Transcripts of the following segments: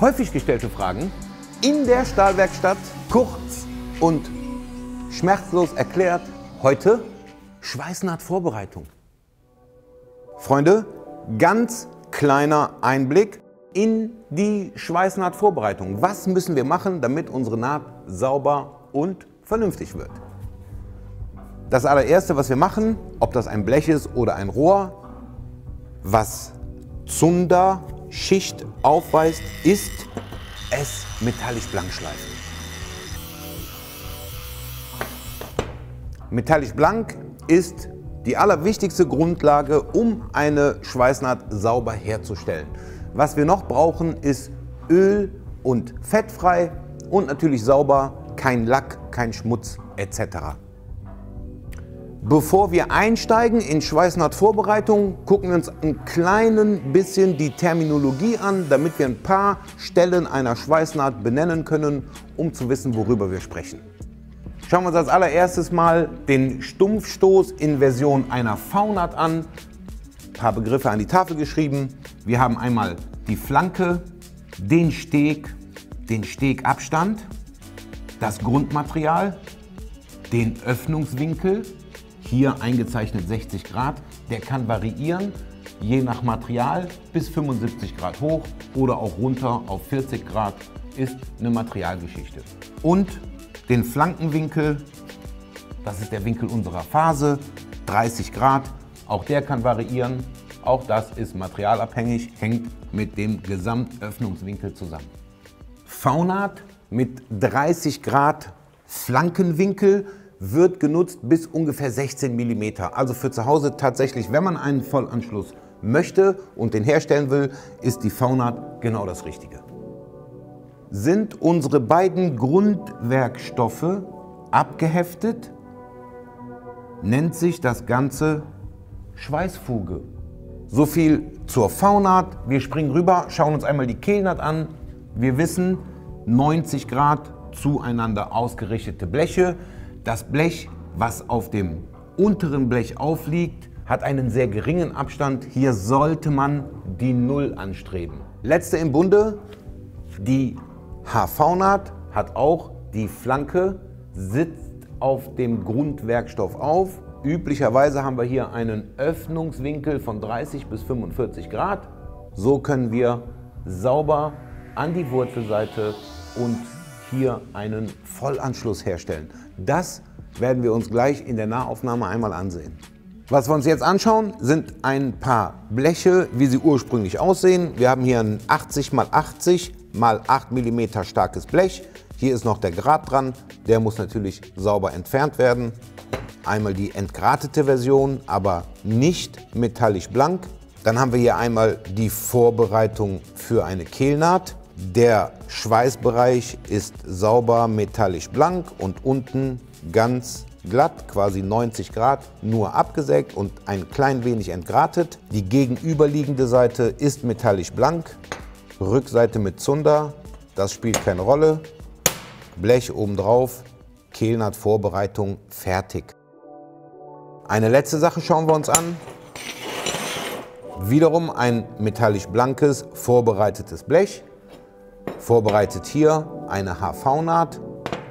Häufig gestellte Fragen in der Stahlwerkstatt kurz und schmerzlos erklärt. Heute Schweißnahtvorbereitung. Freunde, ganz kleiner Einblick in die Schweißnahtvorbereitung. Was müssen wir machen, damit unsere Naht sauber und vernünftig wird? Das allererste, was wir machen, ob das ein Blech ist oder ein Rohr, was Zunder-Schicht aufweist, ist es metallisch blank schleifen. Metallisch blank ist die allerwichtigste Grundlage, um eine Schweißnaht sauber herzustellen. Was wir noch brauchen, ist Öl und fettfrei und natürlich sauber, kein Lack, kein Schmutz etc. Bevor wir einsteigen in Schweißnahtvorbereitung, gucken wir uns ein kleinen bisschen die Terminologie an, damit wir ein paar Stellen einer Schweißnaht benennen können, um zu wissen, worüber wir sprechen. Schauen wir uns als allererstes mal den Stumpfstoß in Version einer V-Naht an. Ein paar Begriffe an die Tafel geschrieben. Wir haben einmal die Flanke, den Steg, den Stegabstand, das Grundmaterial, den Öffnungswinkel, hier eingezeichnet 60 Grad. Der kann variieren, je nach Material, bis 75 Grad hoch oder auch runter auf 40 Grad ist eine Materialgeschichte. Und den Flankenwinkel, das ist der Winkel unserer Phase, 30 Grad. Auch der kann variieren. Auch das ist materialabhängig, hängt mit dem Gesamtöffnungswinkel zusammen. V-Naht mit 30 Grad Flankenwinkel wird genutzt bis ungefähr 16 mm. Also für zu Hause tatsächlich, wenn man einen Vollanschluss möchte und den herstellen will, ist die V-Naht genau das Richtige. Sind unsere beiden Grundwerkstoffe abgeheftet, nennt sich das Ganze Schweißfuge. So viel zur V-Naht. Wir springen rüber, schauen uns einmal die Kehlnaht an. Wir wissen, 90 Grad zueinander ausgerichtete Bleche. Das Blech, was auf dem unteren Blech aufliegt, hat einen sehr geringen Abstand. Hier sollte man die Null anstreben. Letzte im Bunde, die HV-Naht hat auch die Flanke, sitzt auf dem Grundwerkstoff auf. Üblicherweise haben wir hier einen Öffnungswinkel von 30 bis 45 Grad. So können wir sauber an die Wurzelseite und hier einen Vollanschluss herstellen. Das werden wir uns gleich in der Nahaufnahme einmal ansehen. Was wir uns jetzt anschauen, sind ein paar Bleche, wie sie ursprünglich aussehen. Wir haben hier ein 80 x 80 x 8 mm starkes Blech. Hier ist noch der Grat dran, der muss natürlich sauber entfernt werden. Einmal die entgratete Version, aber nicht metallisch blank. Dann haben wir hier einmal die Vorbereitung für eine Kehlnaht. Der Schweißbereich ist sauber metallisch blank und unten ganz glatt, quasi 90 Grad, nur abgesägt und ein klein wenig entgratet. Die gegenüberliegende Seite ist metallisch blank, Rückseite mit Zunder, das spielt keine Rolle. Blech obendrauf, Kehlnahtvorbereitung fertig. Eine letzte Sache schauen wir uns an. Wiederum ein metallisch blankes, vorbereitetes Blech. Vorbereitet hier eine HV-Naht,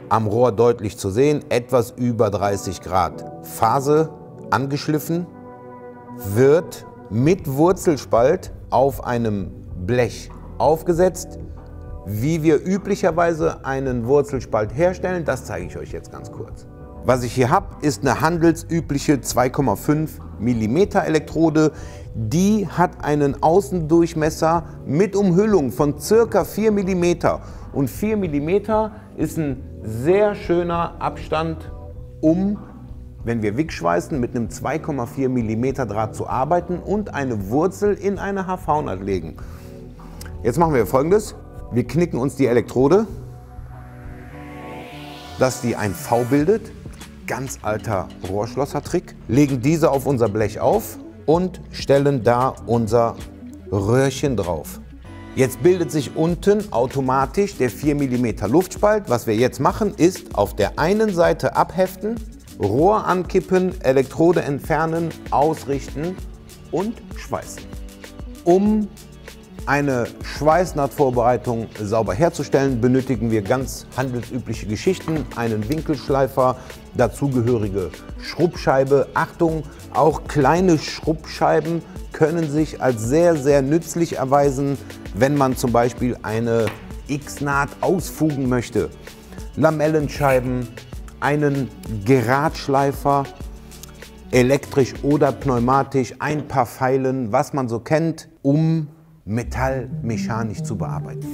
am Rohr deutlich zu sehen, etwas über 30 Grad Phase angeschliffen, wird mit Wurzelspalt auf einem Blech aufgesetzt. Wie wir üblicherweise einen Wurzelspalt herstellen, das zeige ich euch jetzt ganz kurz. Was ich hier habe, ist eine handelsübliche 2,5 mm Elektrode. Die hat einen Außendurchmesser mit Umhüllung von ca. 4 mm. Und 4 mm ist ein sehr schöner Abstand, um, wenn wir Wickschweißen, mit einem 2,4 mm Draht zu arbeiten und eine Wurzel in eine HV-Naht legen. Jetzt machen wir folgendes. Wir knicken uns die Elektrode, dass die ein V bildet ganz alter Rohrschlossertrick, legen diese auf unser Blech auf und stellen da unser Röhrchen drauf. Jetzt bildet sich unten automatisch der 4 mm Luftspalt. Was wir jetzt machen, ist auf der einen Seite abheften, Rohr ankippen, Elektrode entfernen, ausrichten und schweißen. Um eine Schweißnahtvorbereitung sauber herzustellen, benötigen wir ganz handelsübliche Geschichten, einen Winkelschleifer, dazugehörige Schrubbscheibe. Achtung, auch kleine Schrubbscheiben können sich als sehr, sehr nützlich erweisen, wenn man zum Beispiel eine X-Naht ausfugen möchte. Lamellenscheiben, einen Geradschleifer, elektrisch oder pneumatisch, ein paar Pfeilen, was man so kennt, um Metall mechanisch zu bearbeiten.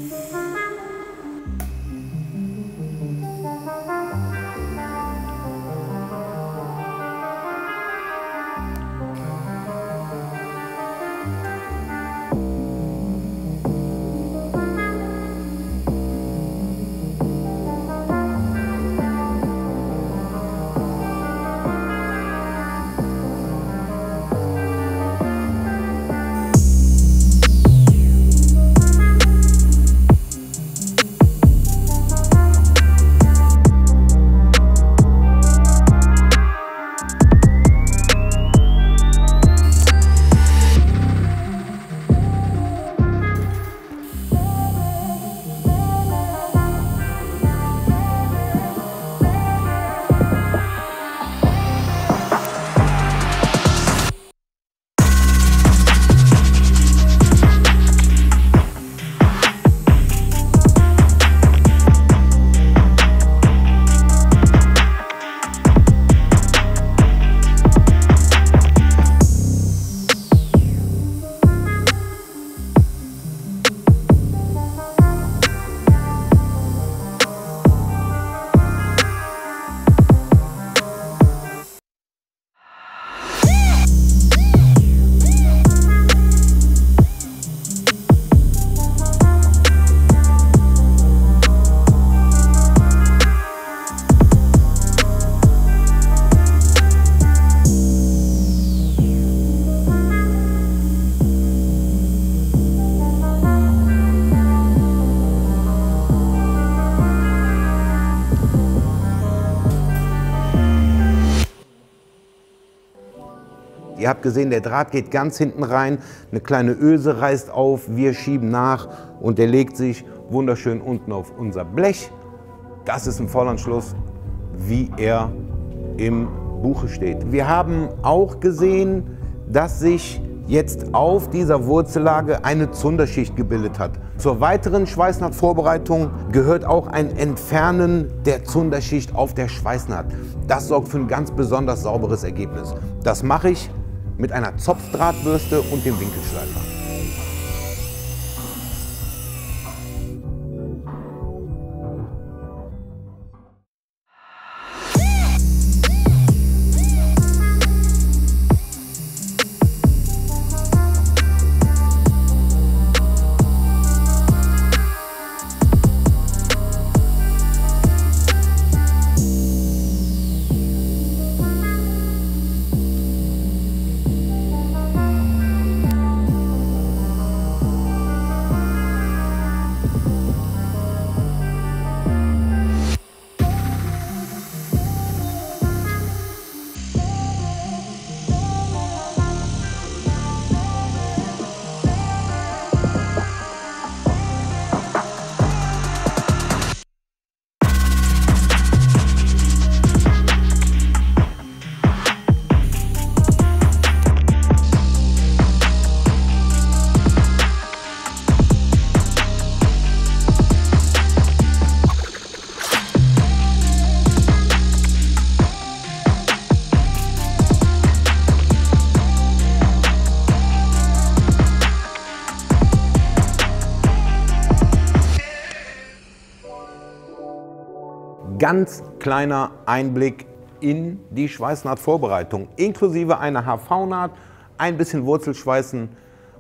Ihr habt gesehen, der Draht geht ganz hinten rein, eine kleine Öse reißt auf, wir schieben nach und der legt sich wunderschön unten auf unser Blech. Das ist ein Vollanschluss, wie er im Buche steht. Wir haben auch gesehen, dass sich jetzt auf dieser Wurzellage eine Zunderschicht gebildet hat. Zur weiteren Schweißnahtvorbereitung gehört auch ein Entfernen der Zunderschicht auf der Schweißnaht. Das sorgt für ein ganz besonders sauberes Ergebnis. Das mache ich mit einer Zopfdrahtbürste und dem Winkelschleifer. Ganz kleiner Einblick in die Schweißnahtvorbereitung, inklusive einer HV-Naht, ein bisschen Wurzelschweißen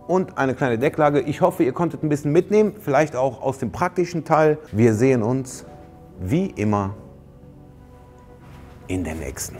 und eine kleine Decklage. Ich hoffe, ihr konntet ein bisschen mitnehmen, vielleicht auch aus dem praktischen Teil. Wir sehen uns wie immer in der nächsten.